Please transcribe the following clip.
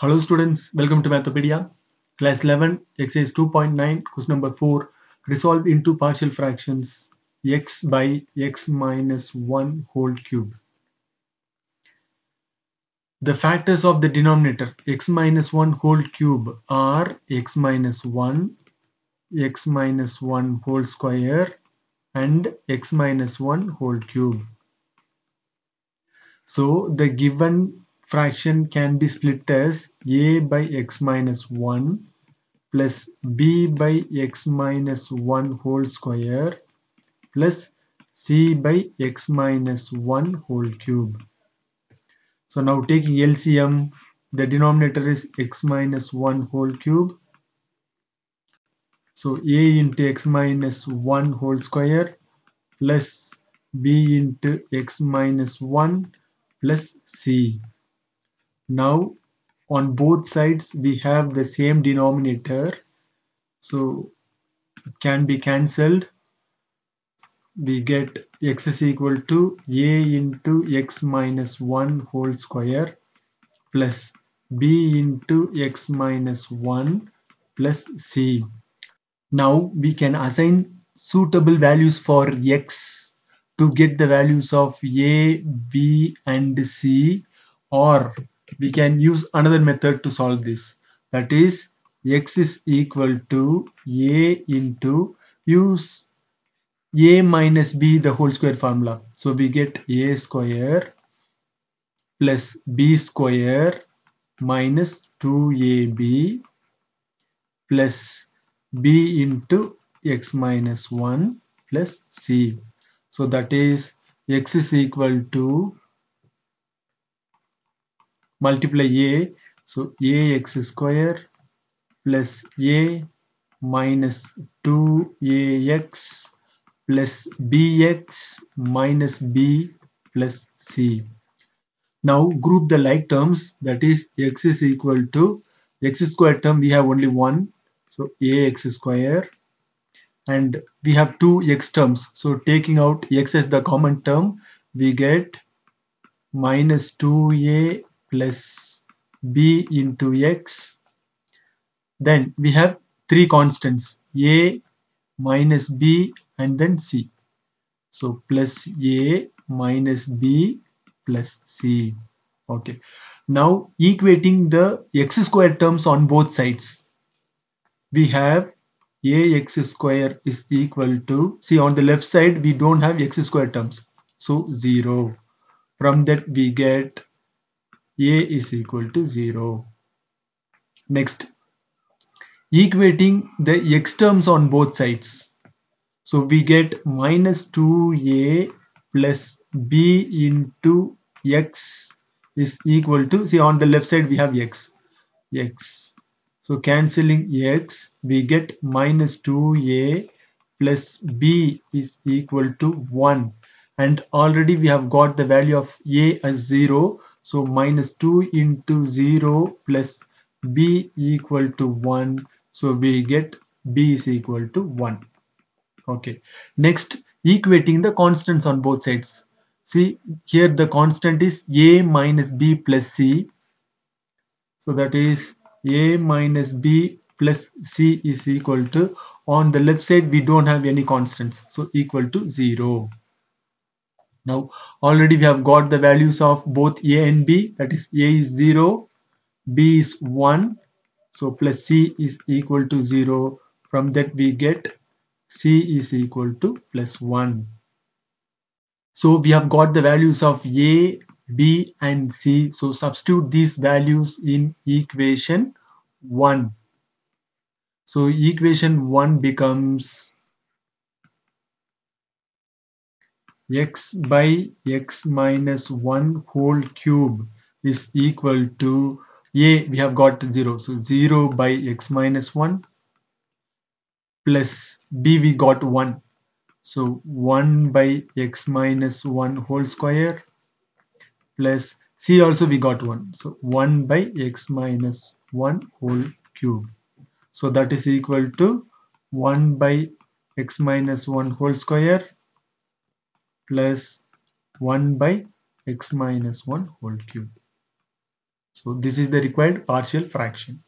Hello students, welcome to Mathopedia. Class 11, exercise 2.9, question number 4. Resolve into partial fractions x by x minus 1 whole cube. The factors of the denominator x minus 1 whole cube are x minus 1, x minus 1 whole square and x minus 1 whole cube. So the given fraction can be split as a by x minus 1 plus b by x minus 1 whole square plus c by x minus 1 whole cube. So now taking LCM, the denominator is x minus 1 whole cube. So a into x minus 1 whole square plus b into x minus 1 plus c. Now on both sides we have the same denominator. So it can be cancelled. We get x is equal to a into x minus 1 whole square plus b into x minus 1 plus c. Now we can assign suitable values for x to get the values of a, b and c or we can use another method to solve this. That is x is equal to a into use a minus b the whole square formula. So we get a square plus b square minus 2ab plus b into x minus 1 plus c so that is x is equal to multiply a. So ax square plus a minus 2ax plus bx minus b plus c. Now group the like terms. That is x is equal to x square term we have only one. So ax square and we have two x terms. So taking out x as the common term we get minus 2a plus b into x. Then we have three constants a minus b and then c. So plus a minus b plus c. Okay. Now equating the x square terms on both sides. We have ax square is equal to see on the left side we don't have x square terms. So 0 from that we get a is equal to 0 next. Equating the x terms on both sides. So we get minus 2a plus b into x is equal to see on the left side we have x. X so cancelling x we get minus 2a plus b is equal to 1 and already we have got the value of a as 0 so minus 2 into 0 plus b equal to 1 so we get b is equal to 1 okay. Next equating the constants on both sides. See here the constant is a minus b plus c. So that is a minus b plus c is equal to on the left side we don't have any constants so equal to 0 now already we have got the values of both a and b that is a is 0 b is 1 so plus c is equal to 0 from that we get c is equal to plus 1 so we have got the values of a b and c. So substitute these values in equation 1 so equation 1 becomes x by x minus 1 whole cube is equal to a. We have got 0 so 0 by x minus 1 plus b we got 1 so 1 by x minus 1 whole square plus c also we got 1 so 1 by x minus 1 whole cube so that is equal to 1 by x minus 1 whole square plus 1 by x minus 1 whole cube. So this is the required partial fraction.